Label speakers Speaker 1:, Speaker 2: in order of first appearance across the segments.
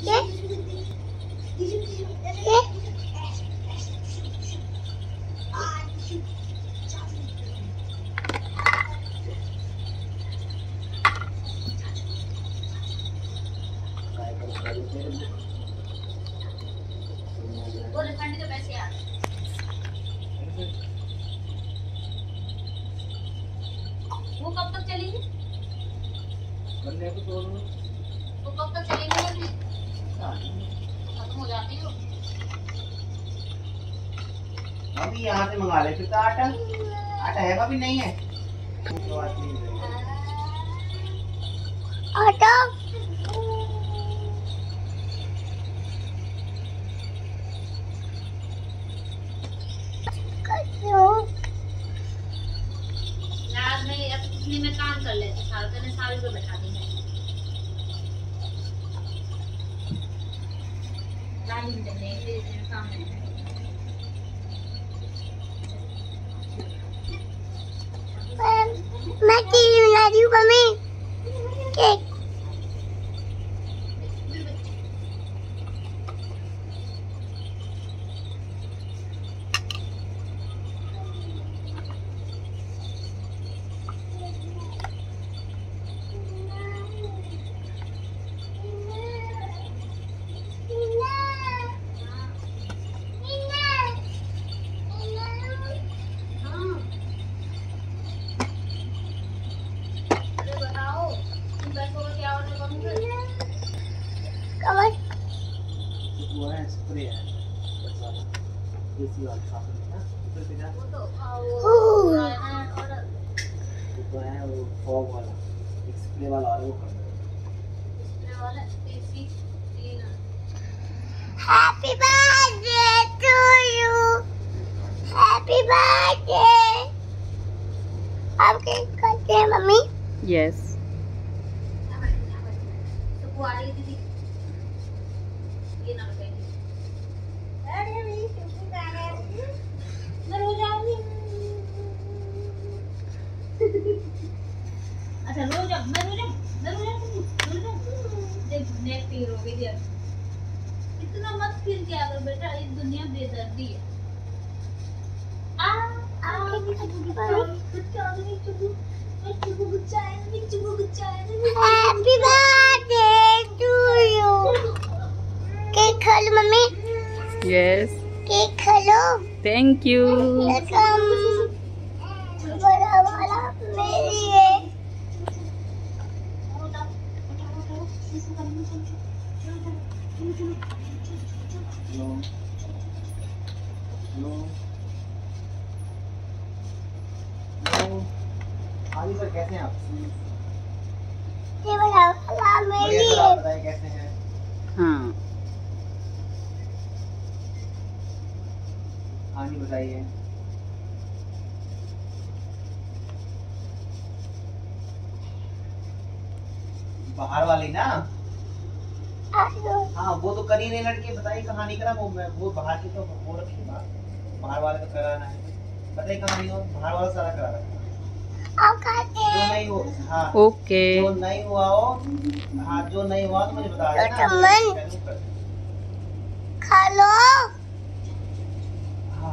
Speaker 1: वो के कब तक चलेंगे? वो कब तक चलेंगे? अभी खत्म हो जाती हो
Speaker 2: अभी यहाँ से मंगा ले फिर आटा। आटा है भी नहीं है? तो नहीं।
Speaker 3: आटा?
Speaker 1: रात में अब इतने में काम कर लेते साल ने साल को बैठा देंगे താലിയുണ്ടല്ലേ ഇത് കാണുന്നുണ്ട് Mati, you love you,
Speaker 3: mommy.
Speaker 2: वो है स्प्रे है बस वाला देसी वाला साफ़ है ऊपर से जा
Speaker 1: वो तो आ,
Speaker 3: ओह।
Speaker 1: वो आया है ऑर्डर
Speaker 2: वो है वो फॉग वाला एक स्प्रे वाला और वो कर दो
Speaker 1: स्प्रे वाला देसी तीन
Speaker 3: happy birthday to you happy birthday आप केक काटते हैं मम्मी
Speaker 4: यस
Speaker 1: तो वो आ रही है दीदी ये ना बताइए मैं रो जाऊँगी अच्छा रो जाओ मैं रो जाऊँ मैं रो जाऊँ रो जाऊँ देख नेक पे रो गई यार इतना मत फिर क्या कर बेटा इस दुनिया बेदर्दी है आ आ चुप मैं चुप गुच्चा है नहीं चुप
Speaker 3: मम्मी।
Speaker 4: यस
Speaker 3: केक खा लो
Speaker 4: थैंक यू
Speaker 3: बड़ा वाला मेरी
Speaker 2: सर कैसे हैं आप?
Speaker 3: ये बड़ा वाला मेरी
Speaker 2: सर
Speaker 3: है।
Speaker 2: बताइए कैसे हैं। कहानी बताइए बाहर वाली ना? हाँ वो तो कर नहीं लड़के बताइए कहानी करा वो मैं वो बाहर की तो वो रखी बात बाहर। वाले का कराना है। बताइए कहानी हो बाहर वाला सारा करा रखा जो नहीं हो हाँ।
Speaker 4: ओके।
Speaker 2: जो नहीं हुआ हो हाँ जो नहीं हुआ तो मुझे बता देना।
Speaker 3: तो
Speaker 2: देना।
Speaker 3: खा लो।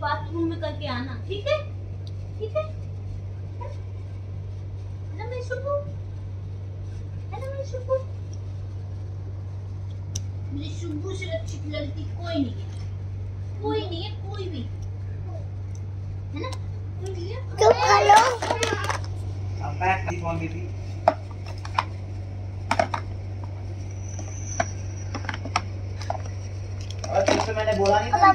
Speaker 1: बाथरूम में करके आना ठीक है? ठीक है? है? ना मेरी सुबह है ना मेरी सुबह मेरी सुबह से लड़की कोई नहीं है। कोई नहीं है कोई भी। है ना? कोई नहीं है।
Speaker 3: तुम खा लो
Speaker 2: अब बैठ दी कौन दीदी और तुमसे मैंने बोला नहीं था